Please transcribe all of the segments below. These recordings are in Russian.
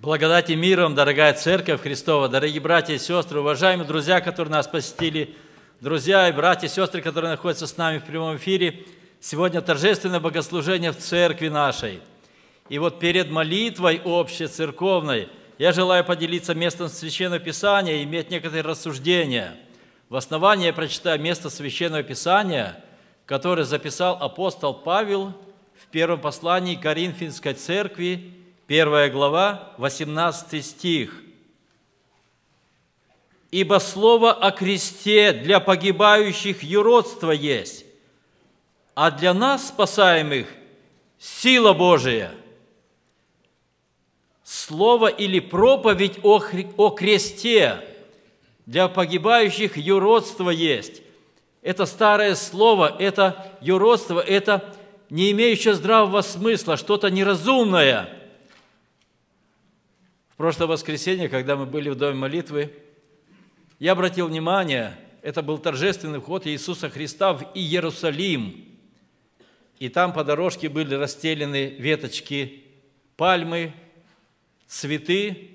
Благодати миром, дорогая Церковь Христова, дорогие братья и сестры, уважаемые друзья, которые нас посетили, друзья и братья и сестры, которые находятся с нами в прямом эфире. Сегодня торжественное богослужение в церкви нашей. И вот перед молитвой общей церковной я желаю поделиться местом Священного Писания и иметь некоторые рассуждения. В основании я прочитаю место Священного Писания, которое записал апостол Павел в первом послании Коринфянской церкви, Первая глава, 18 стих. «Ибо слово о кресте для погибающих юродство есть, а для нас, спасаемых, сила Божия». Слово или проповедь о, о кресте для погибающих юродство есть. Это старое слово, это юродство, это не имеющее здравого смысла, что-то неразумное – прошлое воскресенье, когда мы были в Доме молитвы, я обратил внимание, это был торжественный вход Иисуса Христа в Иерусалим. И там по дорожке были расстелены веточки пальмы, цветы,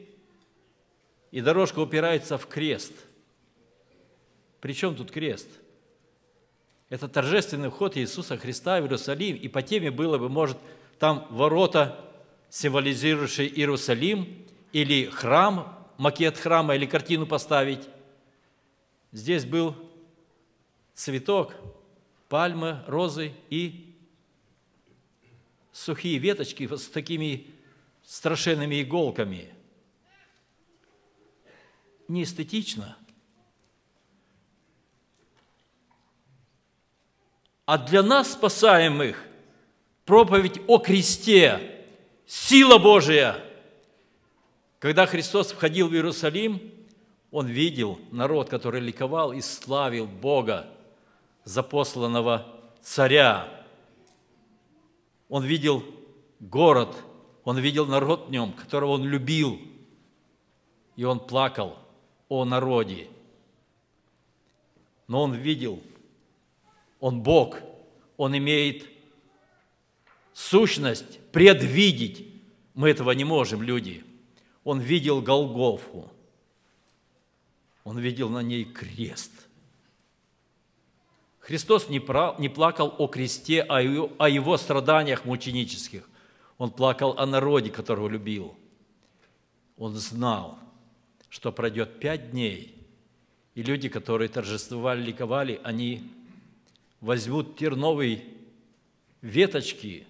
и дорожка упирается в крест. Причем тут крест? Это торжественный вход Иисуса Христа в Иерусалим, и по теме было бы, может, там ворота, символизирующие Иерусалим, или храм, макет храма, или картину поставить. Здесь был цветок, пальмы, розы и сухие веточки с такими страшенными иголками. Не эстетично. А для нас, спасаемых, проповедь о кресте, сила Божия – когда Христос входил в Иерусалим, Он видел народ, который ликовал и славил Бога за посланного царя. Он видел город, он видел народ в нем, которого он любил, и он плакал о народе. Но он видел, он Бог, он имеет сущность предвидеть. Мы этого не можем, люди – он видел Голгофу. Он видел на ней крест. Христос не, плакал о кресте, о его страданиях мученических. Он плакал о народе, которого любил. Он знал, что пройдет пять дней, и люди, которые торжествовали, ликовали, они возьмут терновые веточки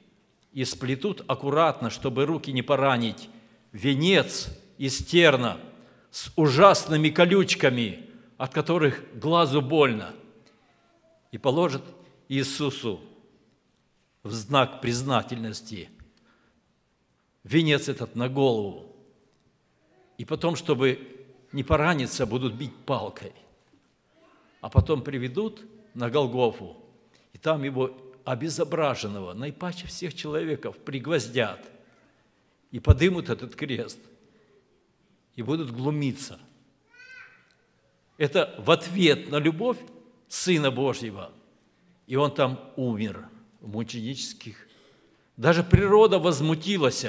и сплетут аккуратно, чтобы руки не поранить, венец из терна с ужасными колючками, от которых глазу больно, и положит Иисусу в знак признательности венец этот на голову. И потом, чтобы не пораниться, будут бить палкой. А потом приведут на Голгофу, и там его обезображенного, наипаче всех человеков, пригвоздят – и подымут этот крест, и будут глумиться. Это в ответ на любовь Сына Божьего. И Он там умер в мученических. Даже природа возмутилась.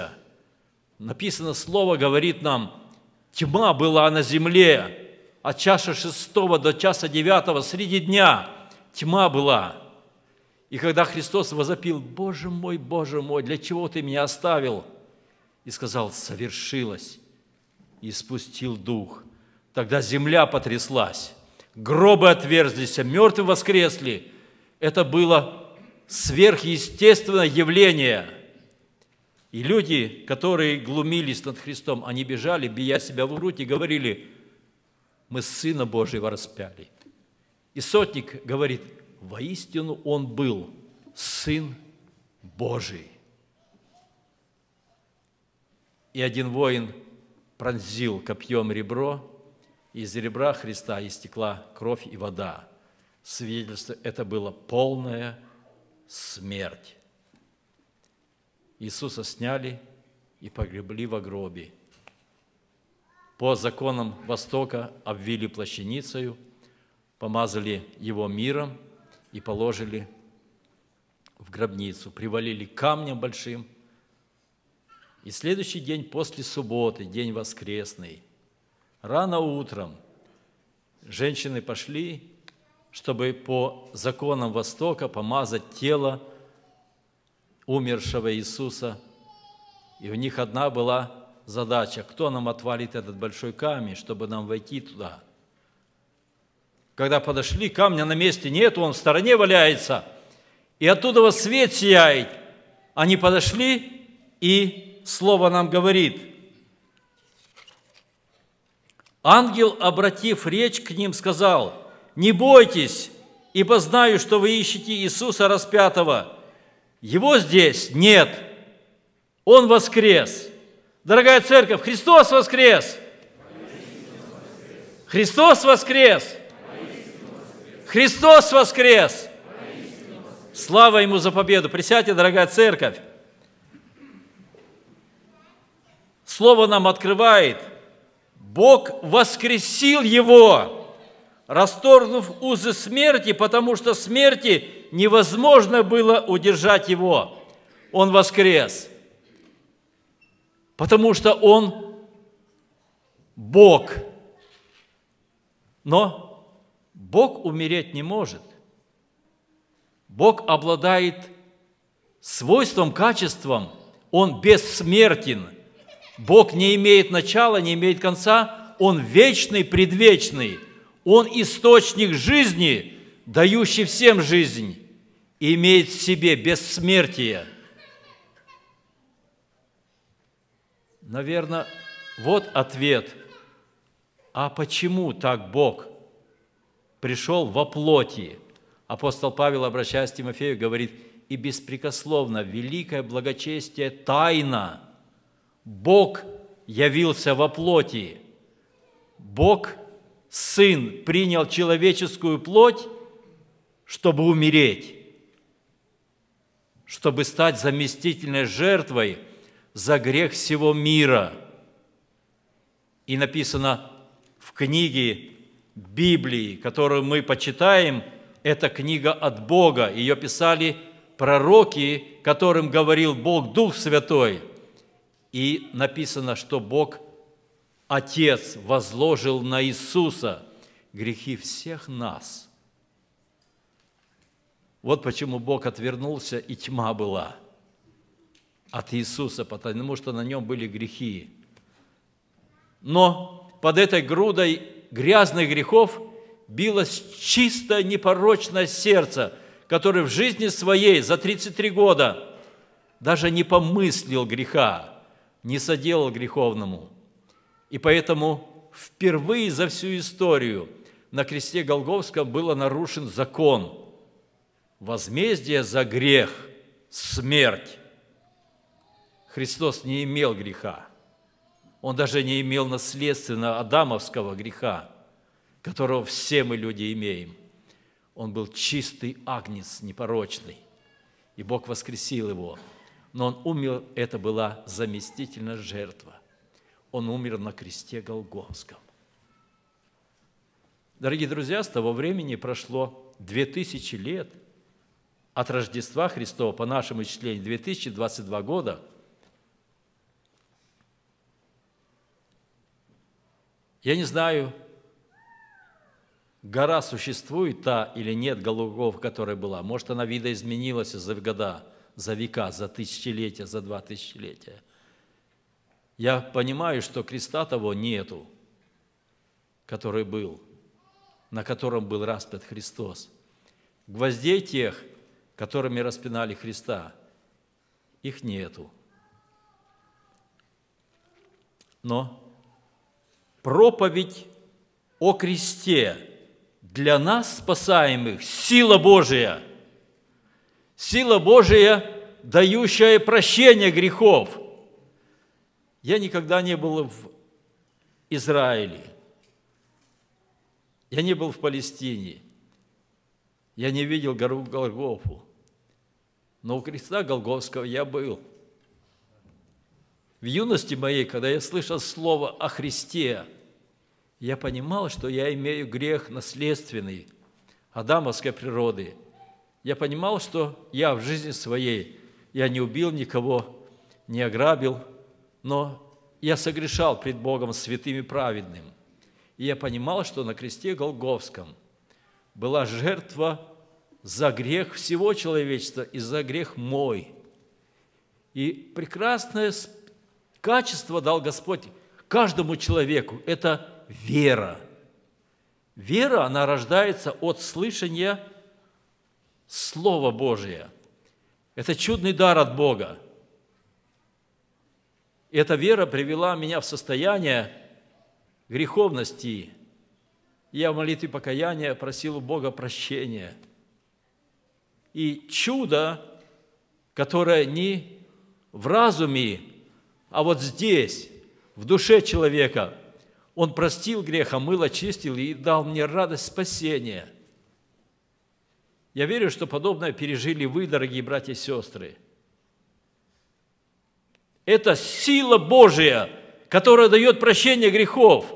Написано слово говорит нам, тьма была на земле от часа шестого до часа девятого среди дня. Тьма была. И когда Христос возопил, «Боже мой, Боже мой, для чего Ты меня оставил?» И сказал, совершилось, и спустил дух. Тогда земля потряслась, гробы отверзлись, а мертвые воскресли. Это было сверхъестественное явление. И люди, которые глумились над Христом, они бежали, бия себя в грудь и говорили, мы Сына Божьего распяли. И сотник говорит, воистину Он был Сын Божий. И один воин пронзил копьем ребро, и из ребра Христа истекла кровь и вода. Свидетельство – это была полная смерть. Иисуса сняли и погребли в гробе. По законам Востока обвили плащаницею, помазали его миром и положили в гробницу, привалили камнем большим – И следующий день после субботы, день воскресный, рано утром женщины пошли, чтобы по законам Востока помазать тело умершего Иисуса. И у них одна была задача, кто нам отвалит этот большой камень, чтобы нам войти туда. Когда подошли, камня на месте нет, он в стороне валяется, и оттуда свет сияет. Они подошли, и Слово нам говорит, ангел, обратив речь к ним, сказал, «Не бойтесь, ибо знаю, что вы ищете Иисуса распятого. Его здесь нет, Он воскрес». Дорогая церковь, Христос воскрес! Христос воскрес! Христос воскрес! Слава Ему за победу! Присядьте, дорогая церковь! Слово нам открывает, Бог воскресил Его, расторгнув узы смерти, потому что смерти невозможно было удержать Его. Он воскрес – потому что Он Бог. Но Бог умереть не может. Бог обладает свойством, качеством, Он бессмертен. Бог не имеет начала, не имеет конца, Он вечный, предвечный. Он источник жизни, дающий всем жизнь, и имеет в себе бессмертие – Наверное, вот ответ. А почему так Бог пришел во плоти? Апостол Павел, обращаясь к Тимофею, говорит, и беспрекословно великое благочестие тайна. Бог явился во плоти. Бог, Сын, принял человеческую плоть, чтобы умереть, чтобы стать заместительной жертвой – за грех всего мира. И написано в книге Библии, которую мы почитаем, это книга от Бога. Ее писали пророки, которым говорил Бог Дух Святой. И написано, что Бог, Отец, возложил на Иисуса грехи всех нас. Вот почему Бог отвернулся, и тьма была – от Иисуса, потому что на нем были грехи. Но под этой грудой грязных грехов билось чистое непорочное сердце, которое в жизни своей за 33 года даже не помыслил греха, не соделал греховному. И поэтому впервые за всю историю на кресте Голговском был нарушен закон. Возмездие за грех – смерть. Христос не имел греха. Он даже не имел наследственно адамовского греха, которого все мы люди имеем. Он был чистый агнец, непорочный. И Бог воскресил его. Но он умер, это была заместительная жертва. Он умер на кресте Голгофском. Дорогие друзья, с того времени прошло две тысячи лет от Рождества Христова, по нашему исчислению, 2022 года – Я не знаю, гора существует та или нет Голубов, которая была. Может, она видоизменилась за года, за века, за тысячелетия, за два тысячелетия. Я понимаю, что креста того нету, который был, на котором был распят Христос. Гвоздей тех, которыми распинали Христа, их нету. Но проповедь о кресте для нас, спасаемых, сила Божия. Сила Божия, дающая прощение грехов. Я никогда не был в Израиле. Я не был в Палестине. Я не видел гору Голгофу. Но у креста Голговского я был – в юности моей, когда я слышал слово о Христе, я понимал, что я имею грех наследственный адамовской природы. Я понимал, что я в жизни своей, я не убил никого, не ограбил, но я согрешал пред Богом святым и праведным. И я понимал, что на кресте Голговском была жертва за грех всего человечества и за грех мой. И прекрасное качество дал Господь каждому человеку – это вера. Вера, она рождается от слышания Слова Божия. Это чудный дар от Бога. И эта вера привела меня в состояние греховности. Я в молитве покаяния просил у Бога прощения. И чудо, которое не в разуме, а вот здесь, в душе человека, Он простил грех, омыл, очистил и дал мне радость спасения. Я верю, что подобное пережили вы, дорогие братья и сестры. Это сила Божия, которая дает прощение грехов.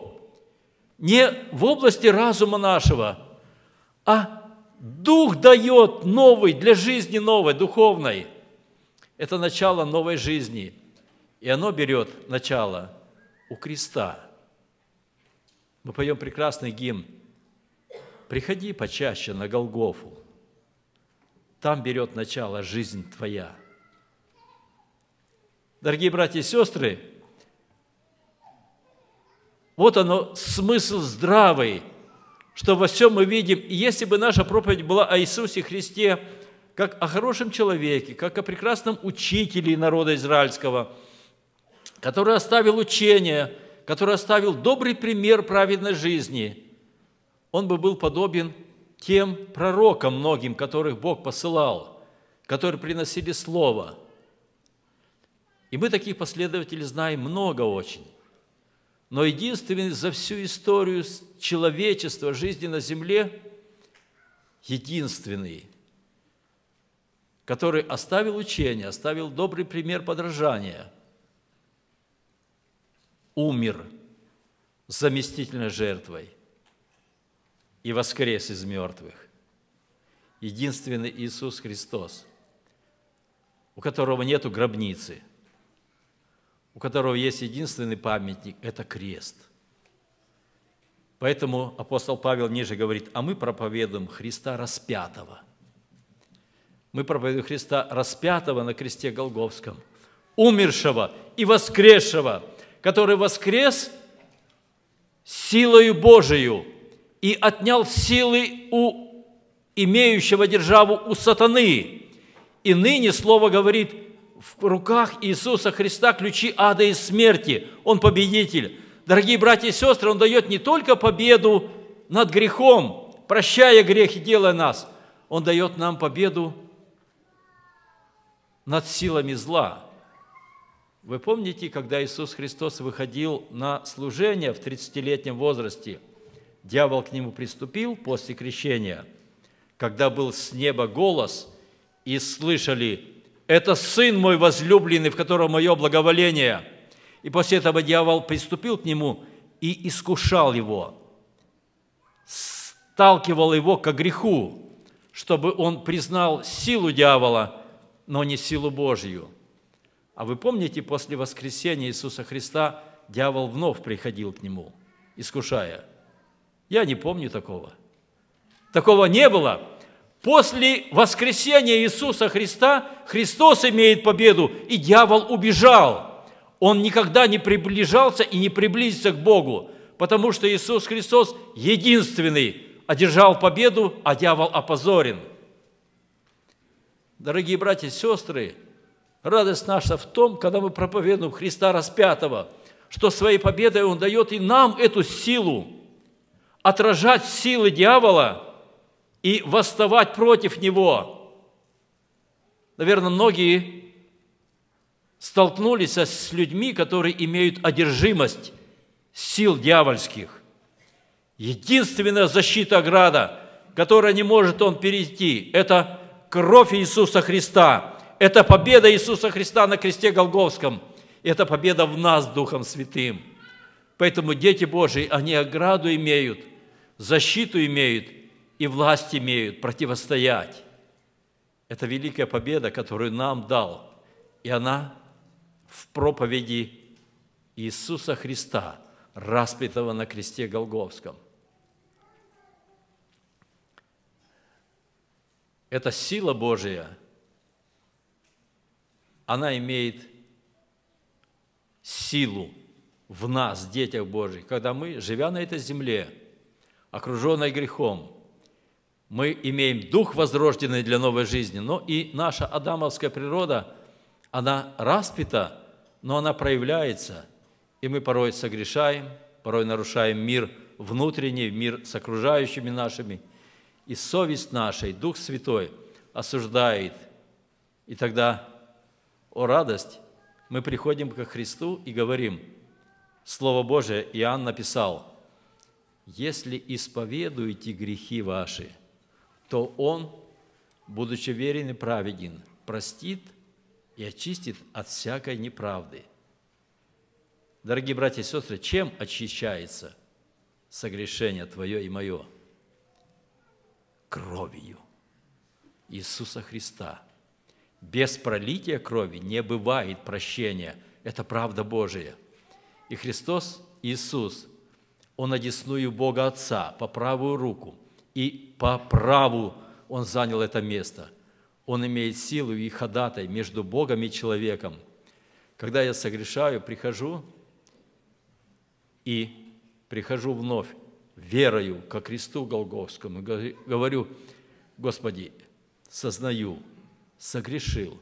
Не в области разума нашего, а Дух дает новый, для жизни новой, духовной. Это начало новой жизни. И оно берет начало у креста. Мы поем прекрасный гимн. «Приходи почаще на Голгофу, там берет начало жизнь твоя». Дорогие братья и сестры, вот оно, смысл здравый, что во всем мы видим. И если бы наша проповедь была о Иисусе Христе, как о хорошем человеке, как о прекрасном учителе народа израильского – который оставил учение, который оставил добрый пример праведной жизни, он бы был подобен тем пророкам многим, которых Бог посылал, которые приносили Слово. И мы таких последователей знаем много очень. Но единственный за всю историю человечества, жизни на земле, единственный, который оставил учение, оставил добрый пример подражания – умер заместительной жертвой и воскрес из мертвых. Единственный Иисус Христос, у которого нет гробницы, у которого есть единственный памятник – это крест. Поэтому апостол Павел ниже говорит, а мы проповедуем Христа распятого. Мы проповедуем Христа распятого на кресте Голговском, умершего и воскресшего – который воскрес силою Божию и отнял силы у имеющего державу у сатаны. И ныне Слово говорит, в руках Иисуса Христа ключи ада и смерти. Он победитель. Дорогие братья и сестры, Он дает не только победу над грехом, прощая грехи, делая нас, Он дает нам победу над силами зла – вы помните, когда Иисус Христос выходил на служение в 30-летнем возрасте, дьявол к нему приступил после крещения, когда был с неба голос, и слышали, «Это Сын мой возлюбленный, в котором мое благоволение». И после этого дьявол приступил к нему и искушал его, сталкивал его к греху, чтобы он признал силу дьявола, но не силу Божью – а вы помните, после воскресения Иисуса Христа дьявол вновь приходил к нему, искушая. Я не помню такого. Такого не было. После воскресения Иисуса Христа Христос имеет победу, и дьявол убежал. Он никогда не приближался и не приблизится к Богу, потому что Иисус Христос единственный одержал победу, а дьявол опозорен. Дорогие братья и сестры, Радость наша в том, когда мы проповедуем Христа распятого, что своей победой Он дает и нам эту силу отражать силы дьявола и восставать против него. Наверное, многие столкнулись с людьми, которые имеют одержимость сил дьявольских. Единственная защита ограда, которая не может он перейти, это кровь Иисуса Христа – это победа Иисуса Христа на кресте Голговском. Это победа в нас Духом Святым. Поэтому дети Божии, они ограду имеют, защиту имеют и власть имеют противостоять. Это великая победа, которую нам дал. И она в проповеди Иисуса Христа, распятого на кресте Голговском. Эта сила Божия, она имеет силу в нас, детях Божьих, когда мы, живя на этой земле, окруженной грехом, мы имеем дух возрожденный для новой жизни, но и наша адамовская природа, она распита, но она проявляется, и мы порой согрешаем, порой нарушаем мир внутренний, мир с окружающими нашими, и совесть наша, и Дух Святой осуждает. И тогда, о радость, мы приходим ко Христу и говорим, Слово Божие Иоанн написал, «Если исповедуете грехи ваши, то Он, будучи верен и праведен, простит и очистит от всякой неправды». Дорогие братья и сестры, чем очищается согрешение твое и мое? Кровью Иисуса Христа. Без пролития крови не бывает прощения. Это правда Божия. И Христос, Иисус, Он одесную Бога Отца по правую руку. И по праву Он занял это место. Он имеет силу и ходатай между Богом и человеком. Когда я согрешаю, прихожу и прихожу вновь верою ко кресту Голговскому и говорю, Господи, сознаю, согрешил,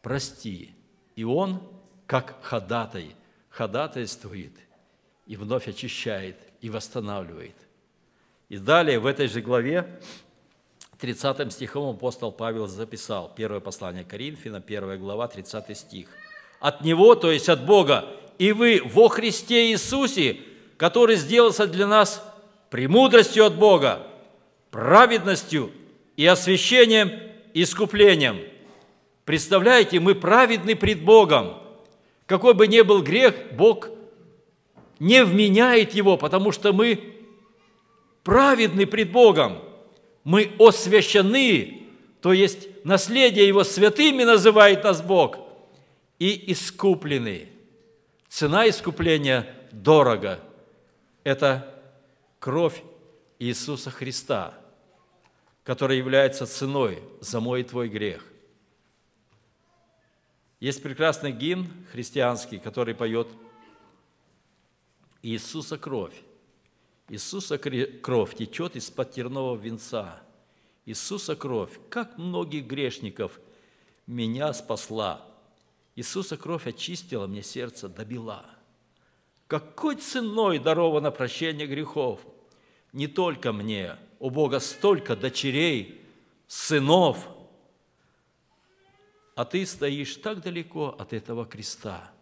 прости. И Он, как ходатай, ходатайствует и вновь очищает и восстанавливает. И далее в этой же главе 30 стихом апостол Павел записал, первое послание Коринфянам, 1 глава, 30 стих. «От Него, то есть от Бога, и вы во Христе Иисусе, который сделался для нас премудростью от Бога, праведностью и освящением, искуплением». Представляете, мы праведны пред Богом – какой бы ни был грех, Бог не вменяет его, потому что мы праведны пред Богом. Мы освящены, то есть наследие Его святыми называет нас Бог, и искуплены. Цена искупления дорого. Это кровь Иисуса Христа, которая является ценой за мой и твой грех. Есть прекрасный гимн христианский, который поет «Иисуса кровь». Иисуса кровь течет из-под тернового венца. Иисуса кровь, как многих грешников, меня спасла. Иисуса кровь очистила мне сердце до бела. Какой ценой даровано прощение грехов? Не только мне, у Бога столько дочерей, сынов – а ты стоишь так далеко от этого креста.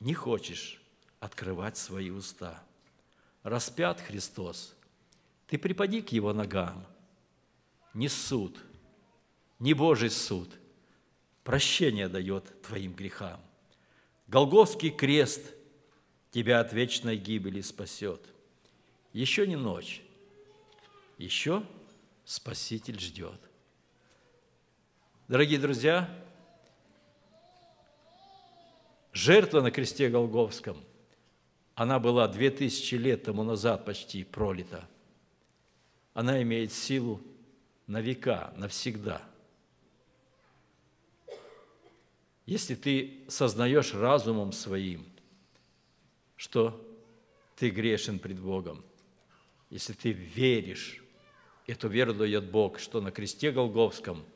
Не хочешь открывать свои уста. Распят Христос, ты припади к Его ногам. Не суд, не Божий суд, прощение дает твоим грехам. Голговский крест тебя от вечной гибели спасет. Еще не ночь, еще Спаситель ждет. Дорогие друзья, жертва на кресте Голговском, она была две тысячи лет тому назад почти пролита. Она имеет силу на века, навсегда. Если ты сознаешь разумом своим, что ты грешен пред Богом, если ты веришь, эту веру дает Бог, что на кресте Голговском –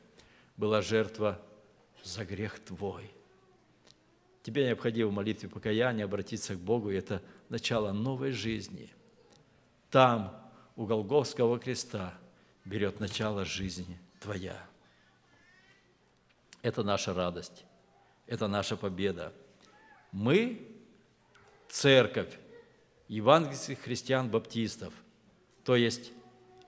была жертва за грех твой. Тебе необходимо в молитве покаяния обратиться к Богу, и это начало новой жизни. Там, у Голговского креста, берет начало жизни твоя. Это наша радость, это наша победа. Мы – церковь евангельских христиан-баптистов, то есть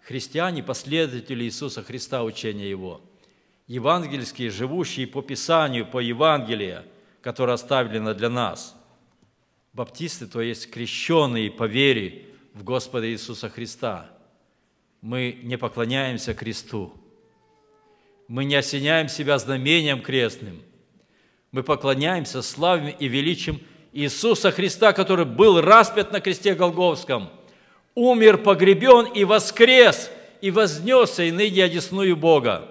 христиане, последователи Иисуса Христа, учения Его – евангельские, живущие по Писанию, по Евангелию, которое оставлено для нас. Баптисты, то есть крещенные по вере в Господа Иисуса Христа. Мы не поклоняемся кресту. Мы не осеняем себя знамением крестным. Мы поклоняемся, славим и величим Иисуса Христа, который был распят на кресте Голговском, умер, погребен и воскрес, и вознесся, и ныне одесную Бога.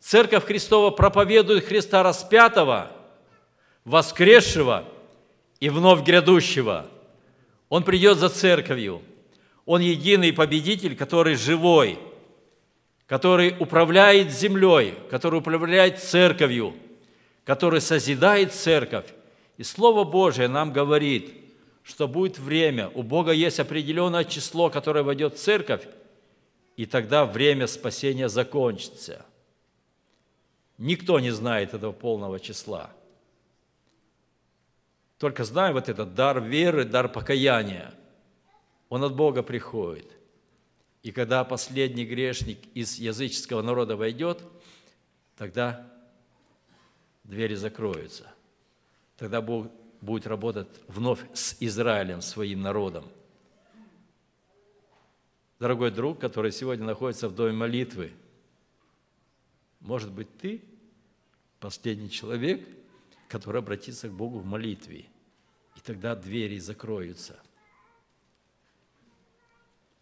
Церковь Христова проповедует Христа распятого, воскресшего и вновь грядущего. Он придет за церковью. Он единый победитель, который живой, который управляет землей, который управляет церковью, который созидает церковь и Слово Божие нам говорит, что будет время, у Бога есть определенное число, которое войдет в церковь, и тогда время спасения закончится. Никто не знает этого полного числа. Только знаем вот этот дар веры, дар покаяния. Он от Бога приходит. И когда последний грешник из языческого народа войдет, тогда двери закроются тогда Бог будет работать вновь с Израилем, своим народом. Дорогой друг, который сегодня находится в доме молитвы, может быть, ты последний человек, который обратится к Богу в молитве, и тогда двери закроются.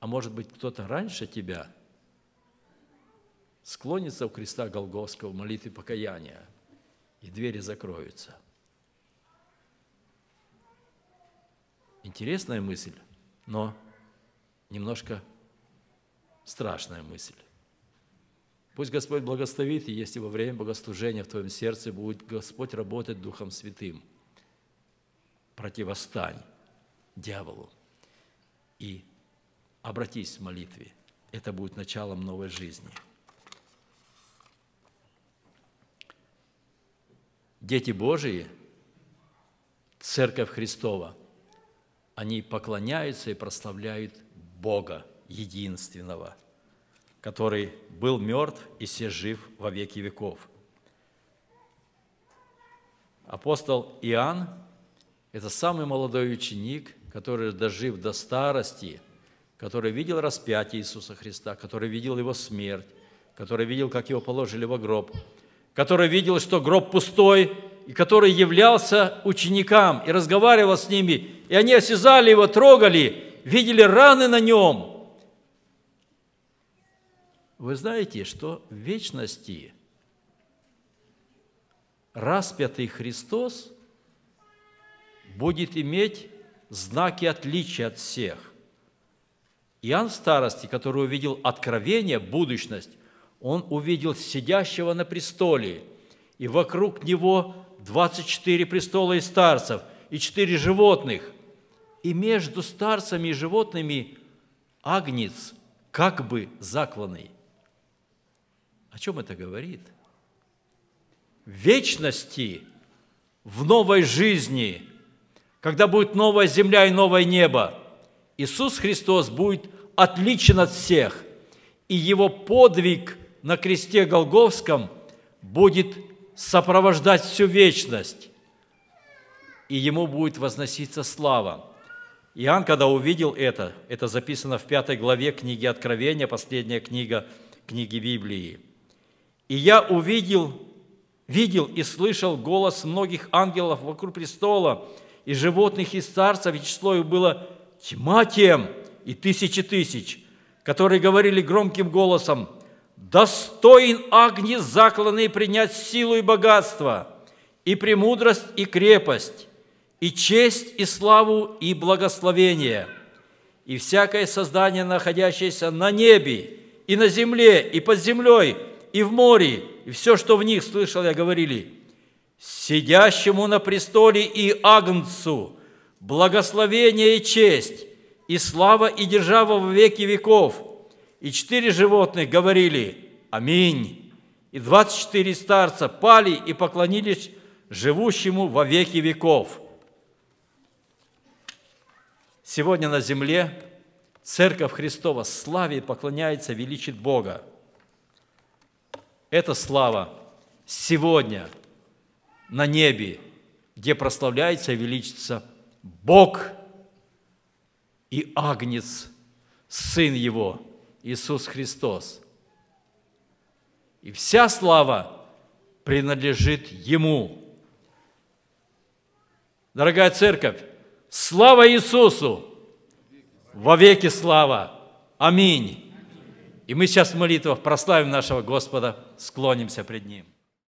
А может быть, кто-то раньше тебя склонится у креста Голговского в молитве покаяния, и двери закроются – Интересная мысль, но немножко страшная мысль. Пусть Господь благословит, и если во время богослужения в твоем сердце будет Господь работать Духом Святым, противостань дьяволу и обратись в молитве. Это будет началом новой жизни. Дети Божии, Церковь Христова – они поклоняются и прославляют Бога единственного, который был мертв и все жив во веки веков. Апостол Иоанн – это самый молодой ученик, который, дожив до старости, который видел распятие Иисуса Христа, который видел Его смерть, который видел, как Его положили во гроб, который видел, что гроб пустой, и который являлся ученикам и разговаривал с ними, и они осязали его, трогали, видели раны на нем. Вы знаете, что в вечности распятый Христос будет иметь знаки отличия от всех. Иоанн в старости, который увидел откровение, будущность, он увидел сидящего на престоле, и вокруг него 24 престола и старцев, и четыре животных. И между старцами и животными агнец, как бы закланный. О чем это говорит? В вечности, в новой жизни, когда будет новая земля и новое небо, Иисус Христос будет отличен от всех, и Его подвиг на кресте Голговском будет сопровождать всю вечность, и ему будет возноситься слава. Иоанн, когда увидел это, это записано в пятой главе книги Откровения, последняя книга книги Библии. «И я увидел, видел и слышал голос многих ангелов вокруг престола, и животных, и старцев, и число их было тьма тем, и тысячи тысяч, которые говорили громким голосом – достоин Агни закланный принять силу и богатство, и премудрость, и крепость, и честь, и славу, и благословение, и всякое создание, находящееся на небе, и на земле, и под землей, и в море, и все, что в них, слышал я, говорили, сидящему на престоле и Агнцу, благословение и честь, и слава и держава в веки веков – и четыре животных говорили «Аминь». И двадцать четыре старца пали и поклонились живущему во веки веков. Сегодня на земле Церковь Христова славе поклоняется, величит Бога. Эта слава сегодня на небе, где прославляется и величится Бог и Агнец, Сын Его – Иисус Христос. И вся слава принадлежит Ему. Дорогая церковь, слава Иисусу! Во веки слава! Аминь! И мы сейчас в молитвах прославим нашего Господа, склонимся пред Ним.